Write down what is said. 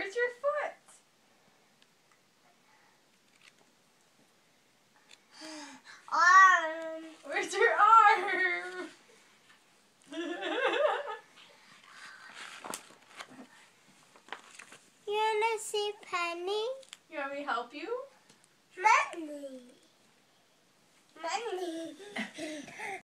Where's your foot? Arm. Where's your arm? You wanna see Penny? you want me to help you? Money. Money.